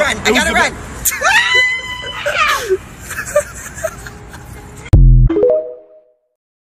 gotta run. I gotta run.